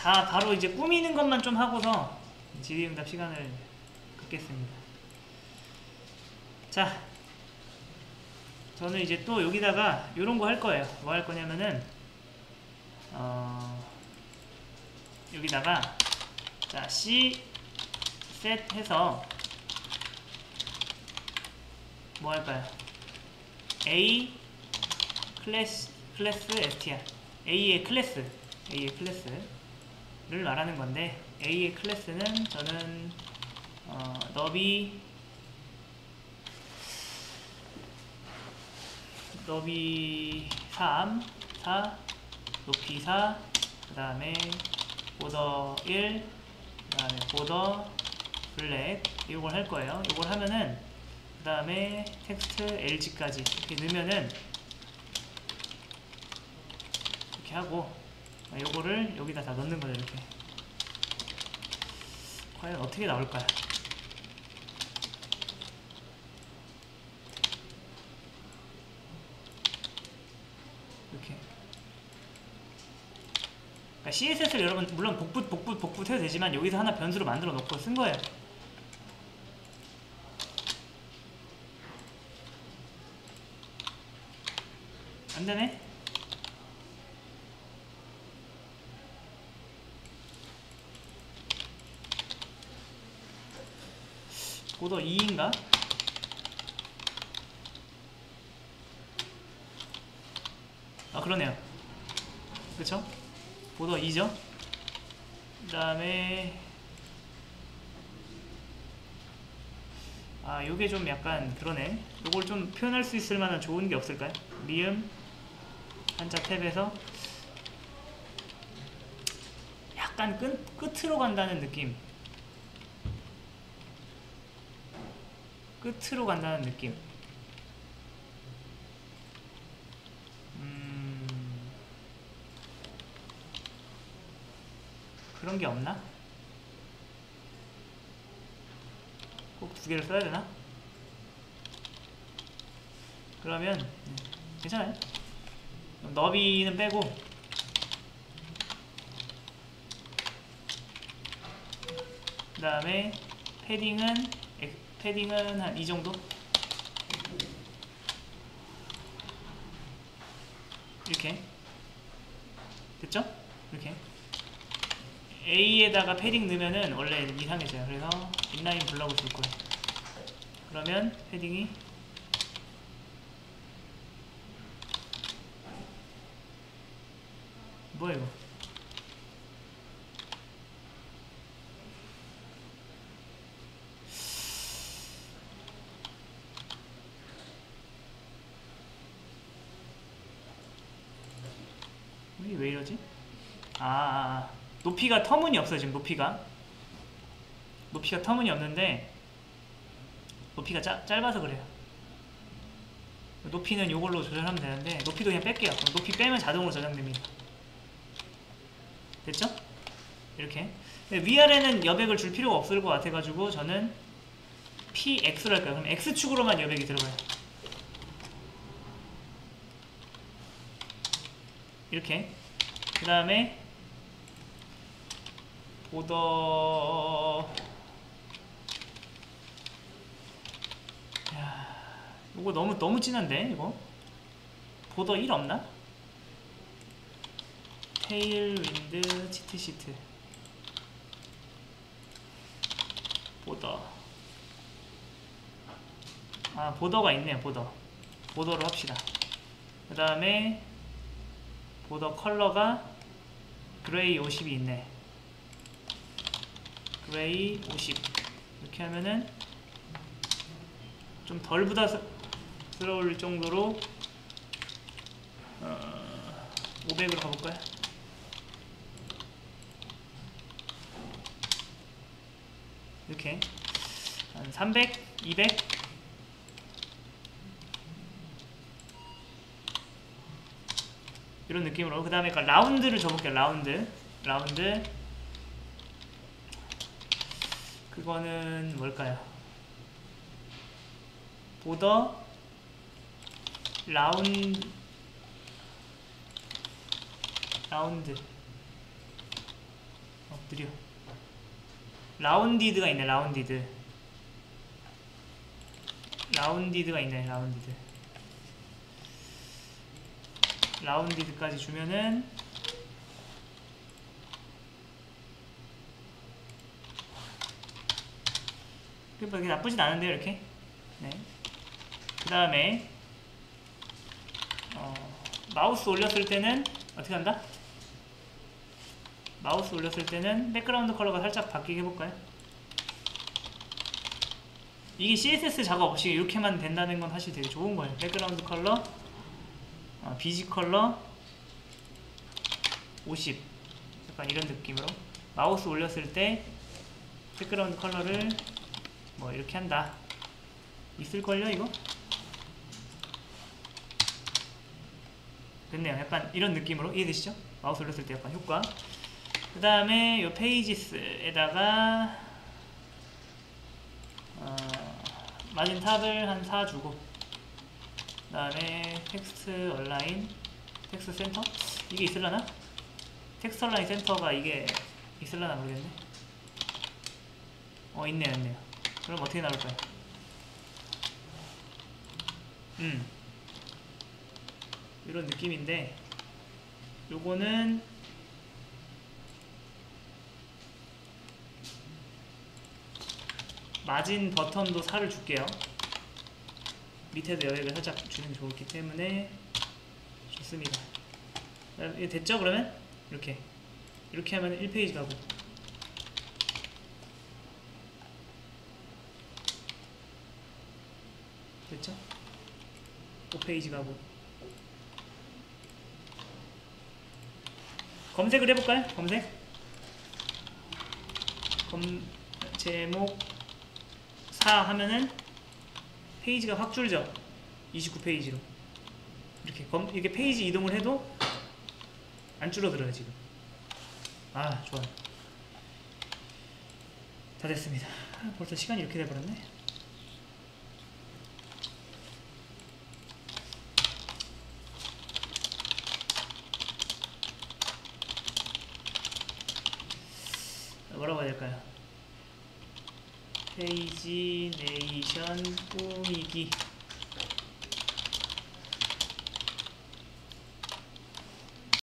자 바로 이제 꾸미는 것만 좀 하고서 질의응답 시간을 갖겠습니다. 자 저는 이제 또 여기다가 이런 거 할 거예요. 뭐 할 거냐면은 어 여기다가 자 C 셋 해서 뭐 할까요? A class class str A의 class A의 class 를 말하는 건데 A의 class는 저는 어, 너비 너비 3, 4, 높이 4, 그 다음에 border 1, 그 다음에 border black 이걸 할 거예요. 이걸 하면은 그 다음에 텍스트 LG까지 이렇게 넣으면은 이렇게 하고 요거를 여기다 다 넣는 거예요. 이렇게 과연 어떻게 나올까요? 이렇게 그러니까 CSS를 여러분 물론 복붙 복붙 복붙 해도 되지만 여기서 하나 변수로 만들어 놓고 쓴 거예요. 안 되네? 보더 2인가? 아 그러네요 그쵸? 보더 2죠? 그 다음에 아 요게 좀 약간 그러네 요걸 좀 표현할 수 있을 만한 좋은 게 없을까요? 미음 한자 탭에서 약간 끝, 끝으로 간다는 느낌 끝으로 간다는 느낌 음... 그런 게 없나? 꼭 두 개를 써야 되나? 그러면 음, 괜찮아요 너비는 빼고 그 다음에 패딩은 엑- 패딩은 한 이 정도? 이렇게. 됐죠? 이렇게. A에다가 패딩 넣으면은 원래 이상해져요. 그래서 인라인 블럭을 줄 거예요. 그러면 패딩이 뭐야 이거 왜 이러지? 아. 높이가 터무니 없어요 지금 높이가 높이가 터무니 없는데 높이가 짜, 짧아서 그래요 높이는 이걸로 조절하면 되는데 높이도 그냥 뺄게요 그럼 높이 빼면 자동으로 저장됩니다 됐죠? 이렇게 위아래는 여백을 줄 필요가 없을 것 같아가지고 저는 PX로 할까요? 그럼 X축으로만 여백이 들어가요 이렇게 그 다음에 보더. 야 이거 너무 너무 진한데 이거? 보더 1 없나? 테일 윈드 치트 시트. 보더. 아 보더가 있네요 보더. border로 합시다. 그 다음에 border color가 gray 50이 있네. gray 50 이렇게 하면은 좀 덜 부담스러울 정도로 어, 500으로 가볼까요? 이렇게. 한 300, 200 이런 느낌으로. 그 다음에 라운드를 줘볼게요 라운드. 라운드. 그거는 뭘까요? 보더 라운드. 라운드. 느려 rounded가 있네 rounded. rounded가 있네 rounded rounded까지 주면은 그게 나쁘진 않은데요 이렇게 네. 그 다음에 어, 마우스 올렸을 때는 어떻게 한다? 마우스 올렸을 때는 background color가 살짝 바뀌게 해볼까요? 이게 CSS 작업 없이 이렇게만 된다는 건 사실 되게 좋은 거예요. background color, 어, bg color, 50 약간 이런 느낌으로 마우스 올렸을 때 background color를 뭐 이렇게 한다. 있을걸요 이거? 됐네요. 약간 이런 느낌으로 이해되시죠? 마우스 올렸을 때 약간 효과. 그 다음에 이 pages에다가 어, margin top을 한 4 주고 그 다음에 text align text center? 이게 있을라나? text align center가 이게 있을라나 모르겠네. 어 있네요 있네요. 그럼 어떻게 나올까요? 음. 이런 느낌인데 요거는 마진 버튼도 4를 줄게요 밑에도 여유를 살짝 게 좋기 때문에 좋습니다 이게 됐죠 그러면? 이렇게 이렇게 하면 1페이지 가고 됐죠? 5페이지 가고 검색을 해볼까요? 검색 검 제목 4 하면은 페이지가 확 줄죠? 29페이지로. 이렇게 검, 이렇게 페이지 이동을 해도 안 줄어들어요 지금. 아 좋아요. 다 됐습니다. 아, 벌써 시간이 이렇게 돼버렸네. 뭐라고 해야 될까요 pagination 꾸미기